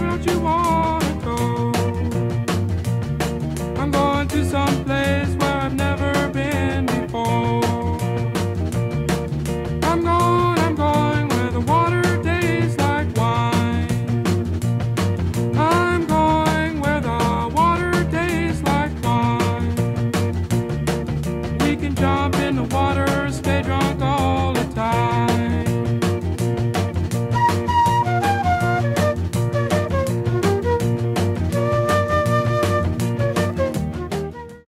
why don't you want?